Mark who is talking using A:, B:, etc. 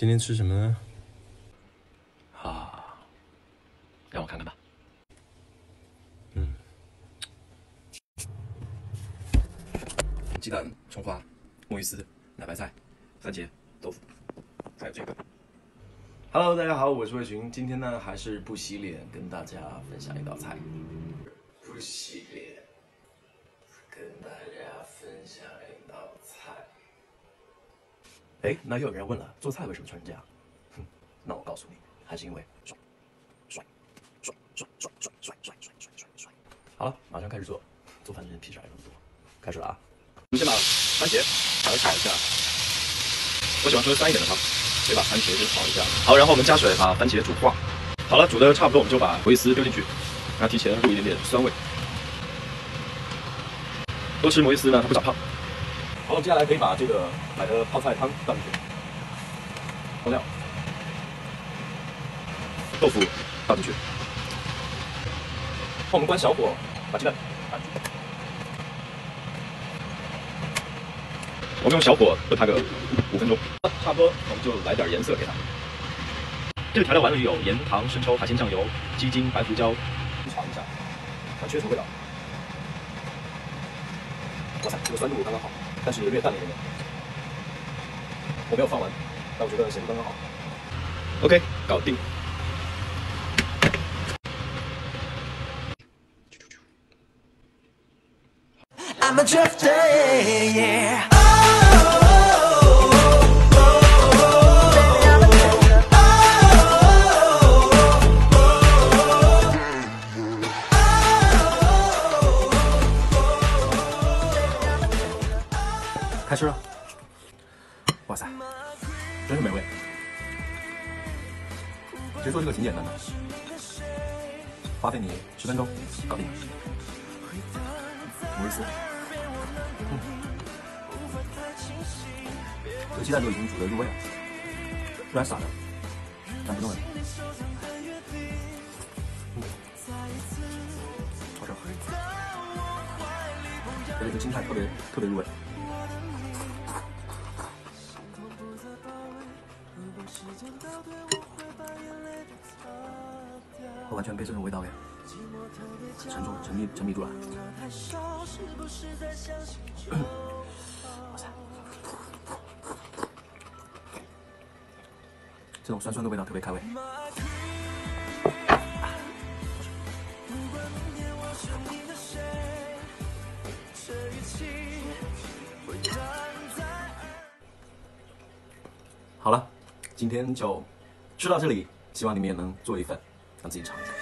A: 今天吃什么呢？
B: 啊，让我看看吧。
A: 嗯，
B: 鸡蛋、葱花、墨鱼丝、奶白菜、番茄、豆腐，还有这个。Hello，大家好，我是魏群。今天呢，还是不洗脸，跟大家分享一道菜。不洗哎，那又有人问了，做菜为什么穿成这样？哼，那我告诉你，还是因为帅，帅，帅，帅，帅，帅，帅，帅，帅，帅，帅，好了，马上开始做。做饭的人屁事还那么多，开始了啊！我们先把番茄把它炒一下，我喜欢喝酸一点的汤。先把番茄先炒一下，好，然后我们加水把番茄煮化。好了，煮的差不多，我们就把维丝丢进去，然后提前入一点点酸味。多吃摩伊斯呢，它不长胖。好，我们接下来可以把这个买的泡菜汤倒进去，调料，豆腐倒进去。我们关小火，把鸡蛋打进。我们用小火炖它个五分钟，差不多，我们就来点颜色给它。这个调料碗里有盐、糖、生抽、海鲜酱油、鸡精、白胡椒，尝一下，它缺什么味道？哇塞，这个酸度刚刚好，但是略淡了一点点。我没有放完，但我觉得写的刚刚好。OK，搞定。I'm a drifter, yeah, yeah. 开吃了，哇塞，真是美味。其实做这个挺简单的，花费你十分钟搞定。摩伊斯，嗯，这鸡蛋都已经煮得入味了，虽然洒的，但不动了。嗯，好吃，而且这青菜特别特别入味。完全被这种味道给沉住、沉迷、沉迷住了。哇塞，这种酸酸的味道特别开胃。好了，今天就吃到这里，希望你们也能做一份，让自己尝一下。